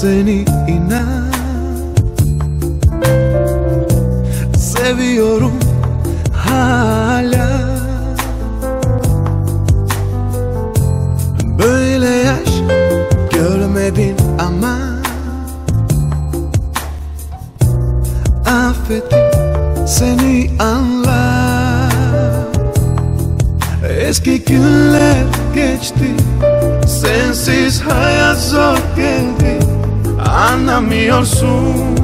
seni inan. Seviyorum hala. Böyle yaş görmedin ama. Affettim seni anla. Eski günler geçti. Sensiz hayat zor geldi Anlamıyorsun.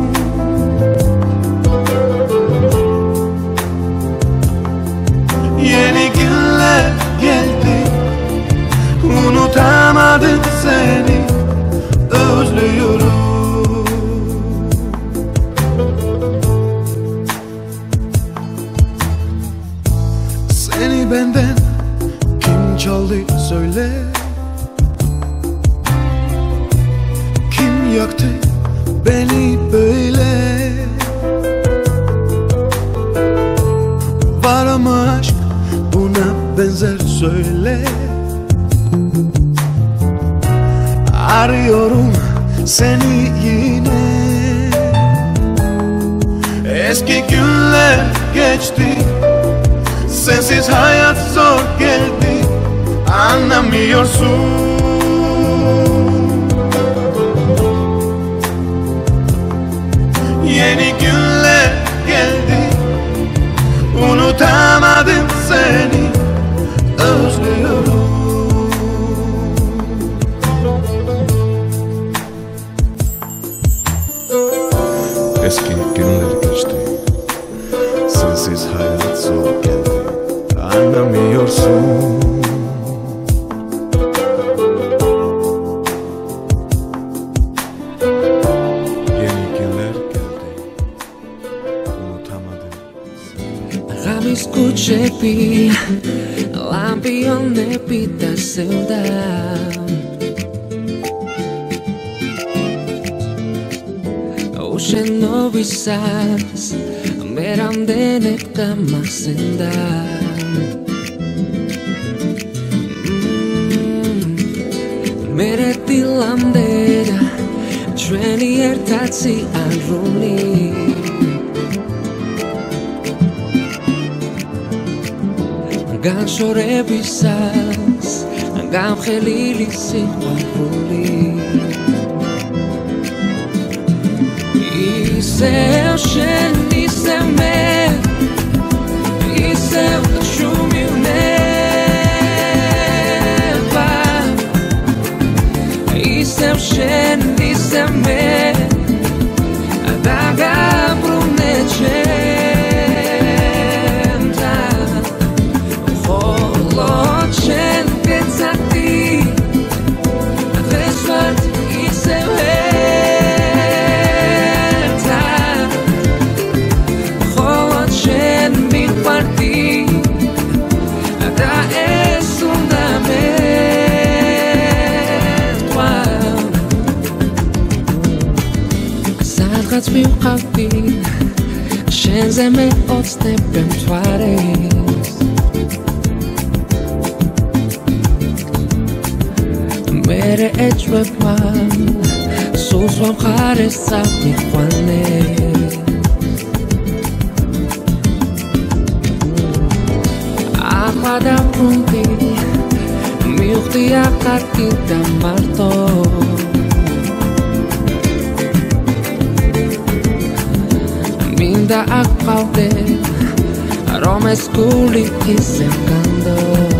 Yeni günler geldi. Unutamadım seni. Özlüyorum. Seni benden kim çaldı söyle Kim yaktı beni böyle. Var ama aşk buna benzer söyle. Arıyorum seni yine. Eski günler geçti Sensiz hayat zor geldi. Anlamıyorsun Unutamadım seni Özlüyorum. Eski günler geçti. Sensiz hayat zor geldi. Anlamıyorsun თავის ქუჩები ლამპიონები დასევდა უშენოვისას მე რამდენებ გამახსენდა მერე დილამდე ჩვენი ერთაცი არ რომლი განშორებისას გამხელილი სიყვარული ისევ შენ ისევ მე ისევ შუმილნება ისევ შენ ისევ მე. სადაც მივყავდი შენზე მე ოცნებ მთვარეს მერე ეჭვებმა სულს ვამხარეს წავიყვანე ახლა და ფრუნტი მივხვდი აკარგი და მარტო. da a caute Aroma escuro y sembrando